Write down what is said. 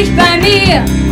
nicht bei mir.